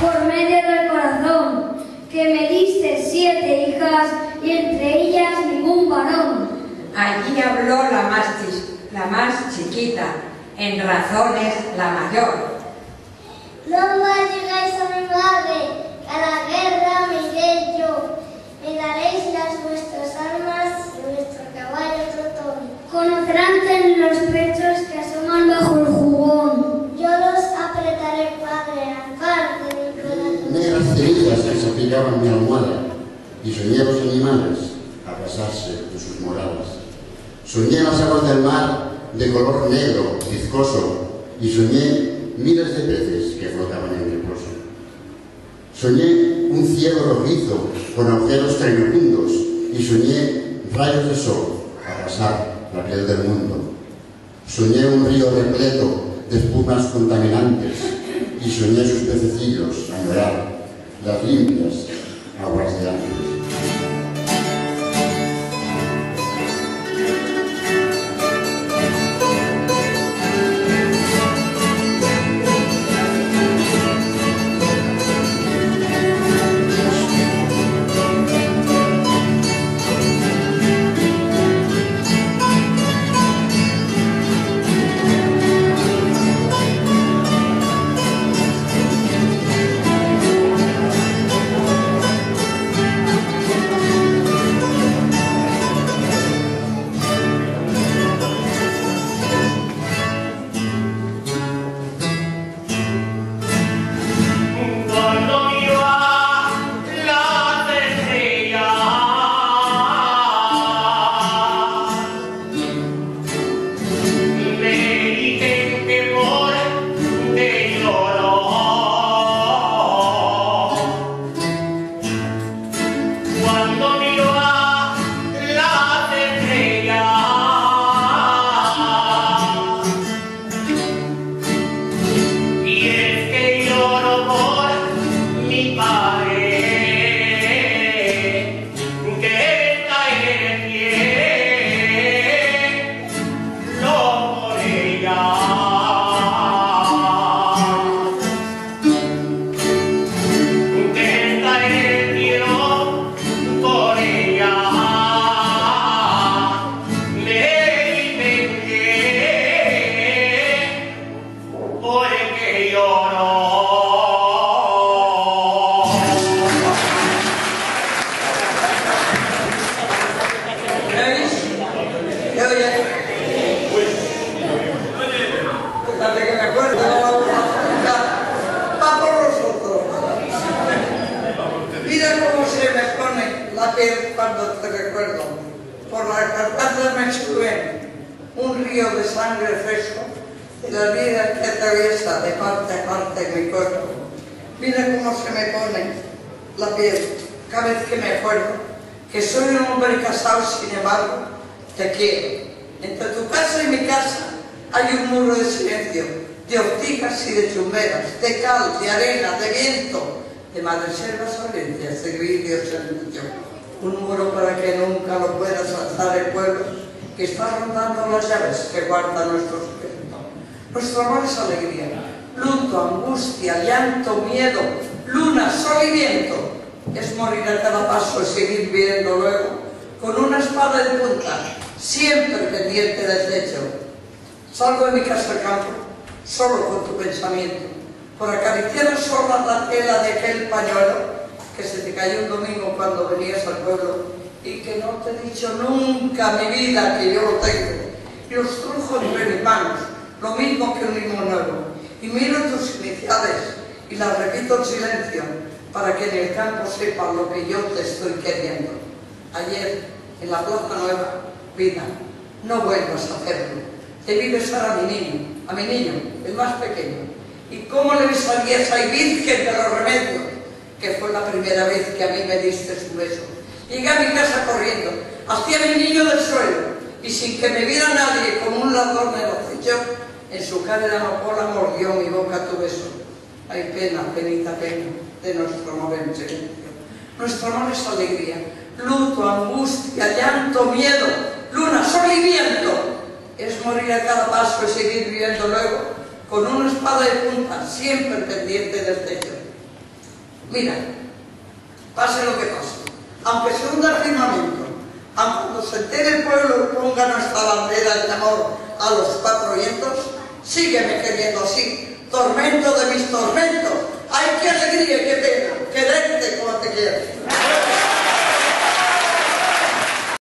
Por medio del corazón, que me diste siete hijas y entre ellas ningún varón. Allí habló la más chiquita, en razones la mayor: ¿Dónde llegáis a mi madre? ¿A la guerra? De sus moradas. Soñé las aguas del mar de color negro, viscoso, y soñé miles de peces que flotaban en reposo. Soñé un cielo rojizo con agujeros tremebundos y soñé rayos de sol arrasar la piel del mundo. Soñé un río repleto de espumas contaminantes y soñé sus pececillos añorar las limpias aguas de ángeles. Un río de sangre fresco la vida que atraviesa de parte a parte mi cuerpo. Mira cómo se me pone la piel cada vez que me acuerdo que soy un hombre casado, sin embargo, te quiero. Entre tu casa y mi casa hay un muro de silencio, de ortigas y de chumberas, de cal, de arena, de viento, de madreselvas valencias, de vidrios en. Un muro para que nunca lo pueblo que está rondando las llaves que guardan nuestro secreto. Nuestro amor es alegría, luto, angustia, llanto, miedo, luna, sol y viento es morir a cada paso y seguir viviendo luego, con una espada en punta, siempre pendiente del techo. Salgo de mi casa al campo, solo con tu pensamiento, por acariciar sola la tela de aquel pañuelo que se te cayó un domingo cuando venías al pueblo y que no te he dicho nunca mi vida que yo lo tengo. Y los trujo entre mis manos, lo mismo que un himno nuevo. Y miro tus iniciales y las repito en silencio para que en el campo sepas lo que yo te estoy queriendo. Ayer, en la Plaza Nueva, vida, no vuelvas a hacerlo. Debí besar a mi niño, a mi niño, el más pequeño. ¿Y cómo le besaría a virgen de los remedios? Que fue la primera vez que a mí me diste su beso. Llegué a mi casa corriendo, hacía mi niño del suelo, y sin que me viera nadie como un ladrón me lo en su cara de amapola mordió mi boca tu beso. Hay pena, penita, pena de nuestro amor en silencio. Nuestro amor es alegría, luto, angustia, llanto, miedo, luna, sol y viento. Es morir a cada paso y seguir viviendo luego con una espada de punta siempre pendiente del techo. Mira, pase lo que pase, aunque se hunda el firmamento, aun cuando se el pueblo ponga nuestra bandera de amor a los cuatro vientos, sígueme queriendo así, tormento de mis tormentos. ¡Ay, qué alegría, qué pena, quererte como te quiero!